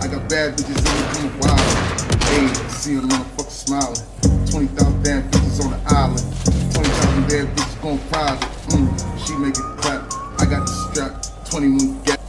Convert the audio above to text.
I got bad bitches in the wild. Hey, see a motherfucker smiling. 20,000 bad bitches on the island. 20,000 bad bitches gon' private. Mm, she make it clap. I got the strap. 21 gap.